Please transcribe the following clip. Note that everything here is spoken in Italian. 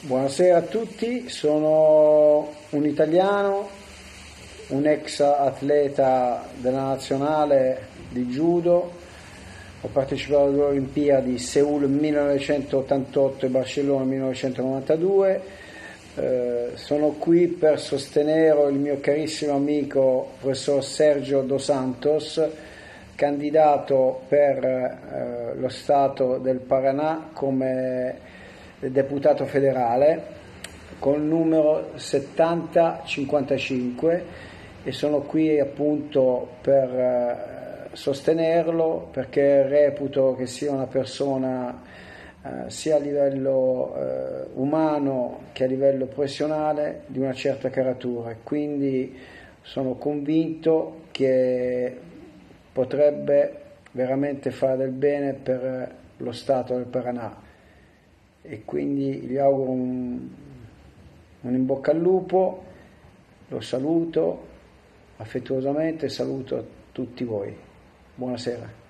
Buonasera a tutti, sono un italiano, un ex atleta della nazionale di judo, ho partecipato alle Olimpiadi Seul 1988 e Barcellona 1992, eh, sono qui per sostenere il mio carissimo amico professor Sergio Dos Santos, candidato per eh, lo Stato del Paranà come deputato federale con il numero 7055 e sono qui appunto per eh, sostenerlo perché reputo che sia una persona eh, sia a livello eh, umano che a livello professionale di una certa caratura. Quindi sono convinto che potrebbe veramente fare del bene per lo Stato del Paranà e quindi gli auguro un, un in bocca al lupo, lo saluto affettuosamente, saluto tutti voi. Buonasera.